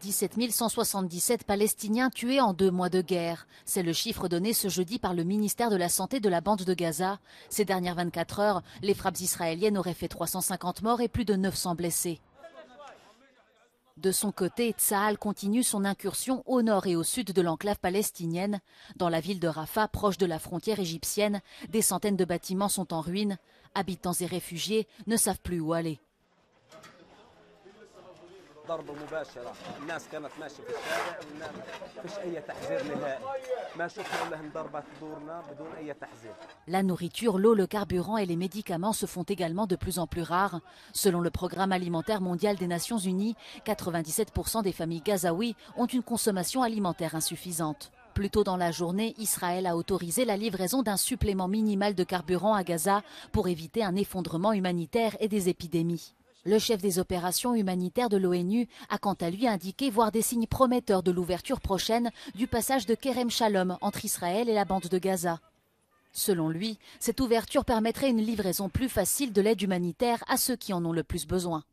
17 177 Palestiniens tués en deux mois de guerre. C'est le chiffre donné ce jeudi par le ministère de la Santé de la bande de Gaza. Ces dernières 24 heures, les frappes israéliennes auraient fait 350 morts et plus de 900 blessés. De son côté, Tsahal continue son incursion au nord et au sud de l'enclave palestinienne. Dans la ville de Rafah, proche de la frontière égyptienne, des centaines de bâtiments sont en ruine. Habitants et réfugiés ne savent plus où aller. La nourriture, l'eau, le carburant et les médicaments se font également de plus en plus rares. Selon le programme alimentaire mondial des Nations Unies, 97% des familles gazaouis ont une consommation alimentaire insuffisante. Plus tôt dans la journée, Israël a autorisé la livraison d'un supplément minimal de carburant à Gaza pour éviter un effondrement humanitaire et des épidémies. Le chef des opérations humanitaires de l'ONU a quant à lui indiqué voir des signes prometteurs de l'ouverture prochaine du passage de Kerem Shalom entre Israël et la bande de Gaza. Selon lui, cette ouverture permettrait une livraison plus facile de l'aide humanitaire à ceux qui en ont le plus besoin.